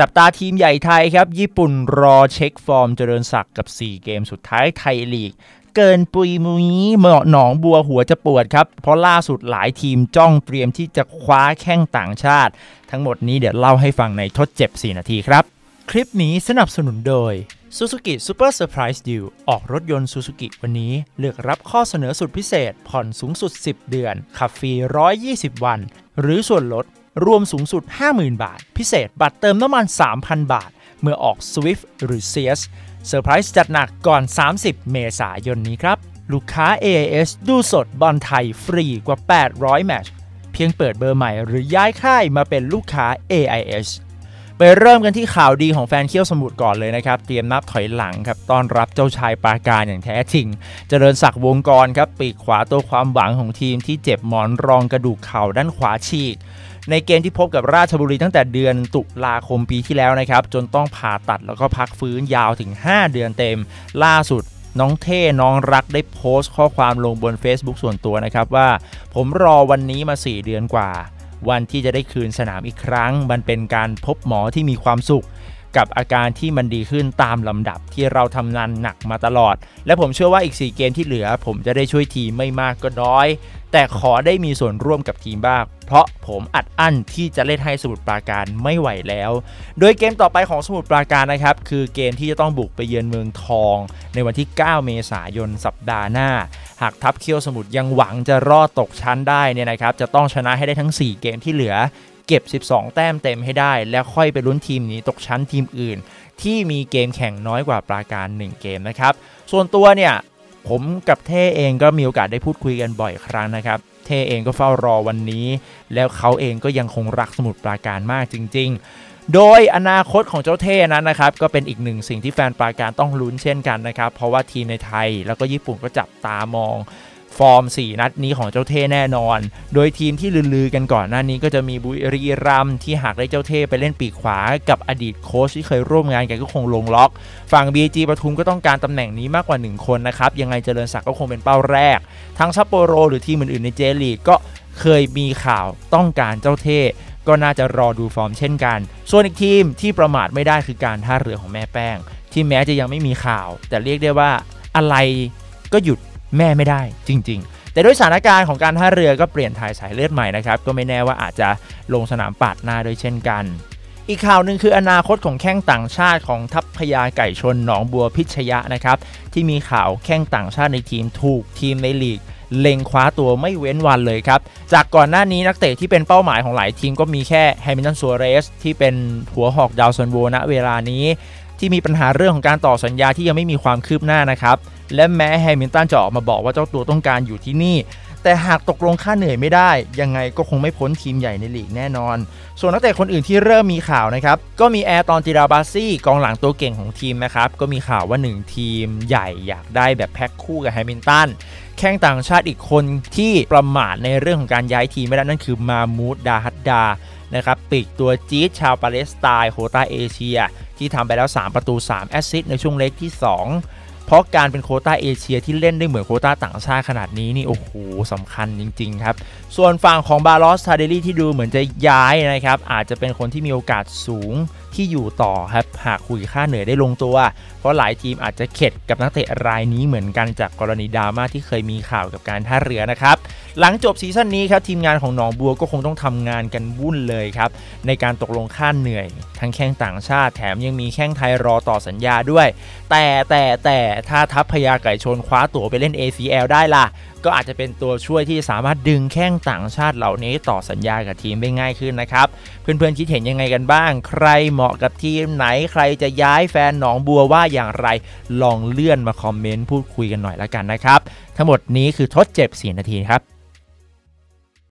จับตาทีมใหญ่ไทยครับ ญี่ปุ่นรอเช็คฟอร์มเจริญศักดิ์กับ 4 เกมสุดท้ายไทยลีก เกินปุยมุยเหมาะหนองบัวหัวจะปวดครับ เพราะล่าสุดหลายทีมจ้องเตรียมที่จะคว้าแข้งต่างชาติ ทั้งหมดนี้เดี๋ยวเล่าให้ฟังในทดเจ็บ 4 นาทีครับ คลิปนี้สนับสนุนโดย Suzuki Super Surprise Deal ออกรถยนต์ Suzuki วันนี้ เลือกรับข้อเสนอสุดพิเศษ ผ่อนสูงสุด 10 เดือนขับฟรี120 วัน หรือส่วนลด รวมสูงสุด 50,000 บาท พิเศษบัตรเติมน้ำมัน 3,000 บาท เมื่อออก Swift หรือ CS เซอร์ไพรส์จัดหนักก่อน 30 เมษายนนี้ครับ ลูกค้า AIS ดูสดบอลไทยฟรีกว่า 800 แมตช์เพียงเปิดเบอร์ใหม่หรือย้ายค่ายมาเป็นลูกค้า AIS ไปเริ่มกันที่ข่าวดีของแฟนเคี้ยวสมุทรก่อนเลยนะครับ เตรียมนับถอยหลังครับ ต้อนรับเจ้าชายปราการอย่างแท้จริง เจริญศักดิ์วงกรครับ ปีกขวาตัวความหวังของทีมที่เจ็บหมอนรองกระดูกเข่าด้านขวาฉีก ในเกมที่พบกับราชบุรีตั้งแต่เดือนตุลาคมปีที่แล้วนะครับ จนต้องผ่าตัดแล้วก็พักฟื้นยาวถึง 5 เดือนเต็ม ล่าสุดน้องเท่น้องรักได้โพสต์ข้อความลงบน Facebook ส่วนตัวนะครับว่า ผมรอวันนี้มา 4 เดือนกว่า วันที่จะได้คืนสนามอีกครั้ง มันเป็นการพบหมอที่มีความสุข กับอาการที่มันดีขึ้นตามลำดับที่เราทำงานหนักมาตลอด และผมเชื่อว่าอีก 4 เกมที่เหลือ ผมจะได้ช่วยทีมไม่มากก็น้อย แต่ขอได้มีส่วนร่วมกับทีมบ้าง เพราะผมอัดอั้นที่จะเล่นให้สมุทรปราการไม่ไหวแล้ว โดยเกมต่อไปของสมุทรปราการนะครับ คือเกมที่จะต้องบุกไปเยือนเมืองทอง ในวันที่ 9 เมษายนสัปดาห์หน้า หากทัพเคียวสมุทรยังหวังจะรอดตกชั้นได้เนี่ยนะครับจะต้องชนะให้ได้ทั้ง 4 เกมที่เหลือ เก็บ 12 แต้มเต็มให้ได้ แล้วค่อยไปลุ้นทีมนี้ตกชั้นทีมอื่น ที่มีเกมแข่งน้อยกว่าปราการ 1 เกมนะครับ ส่วนตัวเนี่ยผมกับเท่เองก็มีโอกาสได้พูดคุยกันบ่อยครั้งนะครับ เท่เองก็เฝ้ารอวันนี้ แล้วเขาเองก็ยังคงรักสมุทรปราการมากจริง ๆ โดยอนาคตของเจ้าเท่นั้นนะครับ ก็เป็นอีกหนึ่งสิ่งที่แฟนปราการต้องลุ้นเช่นกันนะครับ เพราะว่าทีมในไทยแล้วก็ญี่ปุ่นก็จับตามอง ฟอร์ม 4 นัดนี้ของเจ้าเท่แน่นอน โดยทีมที่ลือๆกันก่อนหน้านี้ก็จะมีบุรีรัมที่หากได้เจ้าเท่ไปเล่นปีกขวา กับอดีตโค้ชที่เคยร่วมงานกันก็คงลงล็อก ฝั่ง BG ปทุมก็ต้องการตำแหน่งนี้มากกว่า 1 คนนะครับ ยังไงเจริญศักดิ์ก็คงเป็นเป้าแรก ทั้งซัปโปโรหรือทีมอื่นๆในเจลีกก็เคยมีข่าวต้องการเจ้าเท่ก็น่าจะรอดูฟอร์มเช่นกัน ส่วนอีกทีมที่ประมาทไม่ได้คือการท่าเรือของแม่แป้ง ที่แม้จะยังไม่มีข่าว แต่เรียกได้ว่าอะไรก็หยุด แม่ไม่ได้จริง ๆ แต่ด้วยสถานการณ์ของการท่าเรือก็เปลี่ยนถ่ายสายเลือดใหม่นะครับก็ไม่แน่ว่าอาจจะลงสนามปาดหน้าด้วยเช่นกัน อีกข่าวหนึ่งคืออนาคตของแข้งต่างชาติของทัพพญาไก่ชนหนองบัวพิชยะนะครับที่มีข่าวแข้งต่างชาติในทีมถูกทีมในลีกเล็งคว้าตัวไม่เว้นวันเลยครับ จากก่อนหน้านี้นักเตะที่เป็นเป้าหมายของหลายทีมก็มีแค่แฮมิลตัน ซวาเรสที่เป็นหัวหอกดาวซัลโวณเวลานี้ ที่มีปัญหาเรื่องของการต่อสัญญาที่ยังไม่มีความคืบหน้านะครับ และแม้แฮมิลตันจะออกมาบอกว่าเจ้าตัวต้องการอยู่ที่นี่ แต่หากตกลงค่าเหนื่อยไม่ได้ ยังไงก็คงไม่พ้นทีมใหญ่ในลีกแน่นอน ส่วนนักเตะคนอื่นที่เริ่มมีข่าวนะครับ ก็มีแอร์ตัน ติราบาสซี่กองหลังตัวเก่งของทีมนะครับ ก็มีข่าวว่า 1 ทีมใหญ่อยากได้แบบแพ็คคู่กับแฮมิลตันแข้งต่างชาติอีกคนที่ประมาทในเรื่องของการย้ายทีมไม่ได้นั่นคือมาห์มูดดาฮัดดา นะครับปีกตัวจี๊ดชาวปาเลสไตน์โคตาเอเชีย ที่ทำไปแล้ว 3 ประตู 3 แอสซิสต์ในช่วงเลกที่ 2 เพราะการเป็นโควตาเอเชียที่เล่นได้เหมือนโควตาต่างชาติขนาดนี้นี่โอ้โหสำคัญจริง ๆ ครับ ส่วนฝั่งของบาลอสทาเดลี่ที่ดูเหมือนจะย้ายนะครับอาจจะเป็นคนที่มีโอกาสสูงที่อยู่ต่อครับหากคุยค่าเหนื่อยได้ลงตัว เพราะหลายทีมอาจจะเข็ดกับนักเตะรายนี้เหมือนกันจากกรณีดราม่าที่เคยมีข่าวกับการท่าเรือนะครับ หลังจบซีซั่นนี้ครับทีมงานของหนองบัวก็คงต้องทำงานกันวุ่นเลยครับ ในการตกลงค่าเหนื่อย ทั้งแข้งต่างชาติแถมยังมีแข้งไทยรอต่อสัญญาด้วย แต่แต่แต่ถ้าทัพพยาไก่ชนคว้าตั๋วไปเล่น ACL ได้ล่ะ ก็อาจจะเป็นตัวช่วยที่สามารถดึงแข้งต่างชาติเหล่านี้ต่อสัญญากับทีมได้ง่ายขึ้นนะครับ เพื่อนๆคิดเห็นยังไงกันบ้าง ใครเหมาะกับทีมไหนใครจะย้ายแฟนหนองบัวว่าอย่างไร ลองเลื่อนมาคอมเมนต์พูดคุยกันหน่อยละกันนะครับ ทั้งหมดนี้คือทดเจ็บ4นาทีครับ